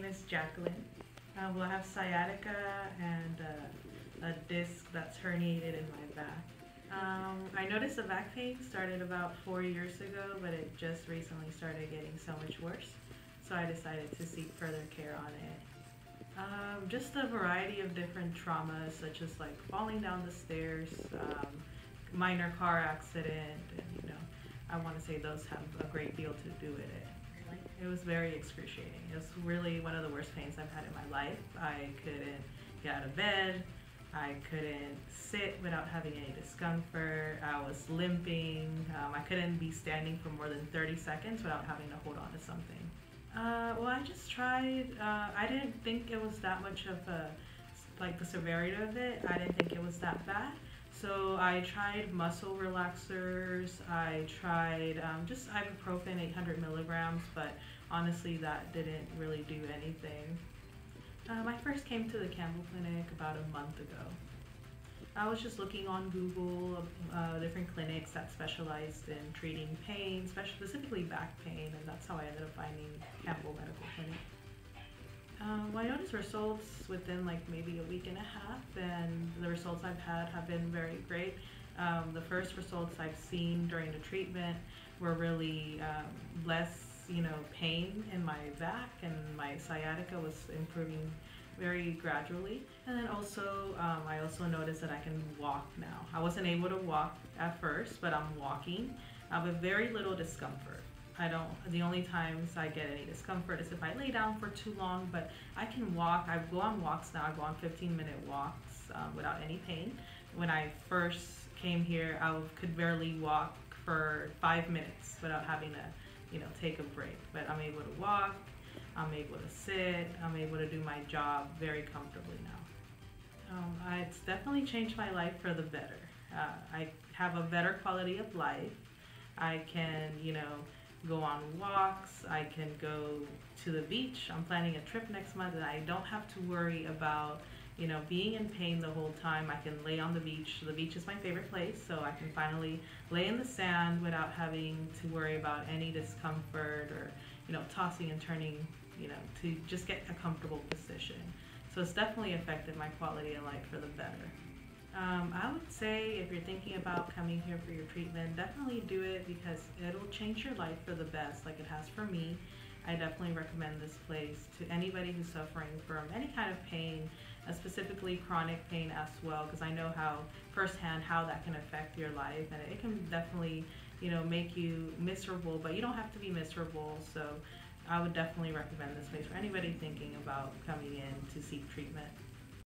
name is Jacklyn. Uh, well, I have sciatica and uh, a disc that's herniated in my back. Um, I noticed the back pain started about four years ago, but it just recently started getting so much worse. So I decided to seek further care on it. Um, just a variety of different traumas, such as like falling down the stairs, um, minor car accident, and you know, I want to say those have a great deal to do with it. It was very excruciating. It was really one of the worst pains I've had in my life. I couldn't get out of bed. I couldn't sit without having any discomfort. I was limping. Um, I couldn't be standing for more than 30 seconds without having to hold on to something. Uh, well, I just tried. Uh, I didn't think it was that much of a, like the severity of it. I didn't think it was that bad. So I tried muscle relaxers. I tried um, just ibuprofen, 800 milligrams, but honestly, that didn't really do anything. Um, I first came to the Campbell Clinic about a month ago. I was just looking on Google, uh, different clinics that specialized in treating pain, specifically back pain, and that's how I ended up finding Campbell Medical Clinic. Um, well, I noticed results within like maybe a week and a half, and the results I've had have been very great. Um, the first results I've seen during the treatment were really um, less, you know, pain in my back, and my sciatica was improving very gradually. And then also, um, I also noticed that I can walk now. I wasn't able to walk at first, but I'm walking uh, with very little discomfort. I don't, the only times I get any discomfort is if I lay down for too long, but I can walk. I go on walks now. I go on 15 minute walks um, without any pain. When I first came here, I could barely walk for five minutes without having to, you know, take a break. But I'm able to walk. I'm able to sit. I'm able to do my job very comfortably now. Um, it's definitely changed my life for the better. Uh, I have a better quality of life. I can, you know, go on walks. I can go to the beach. I'm planning a trip next month and I don't have to worry about, you know, being in pain the whole time. I can lay on the beach. The beach is my favorite place, so I can finally lay in the sand without having to worry about any discomfort or, you know, tossing and turning, you know, to just get a comfortable position. So it's definitely affected my quality of life for the better. Um, I would say if you're thinking about coming here for your treatment, definitely do it because it'll change your life for the best, like it has for me. I definitely recommend this place to anybody who's suffering from any kind of pain, uh, specifically chronic pain as well, because I know how firsthand how that can affect your life, and it can definitely, you know, make you miserable. But you don't have to be miserable. So I would definitely recommend this place for anybody thinking about coming in to seek treatment.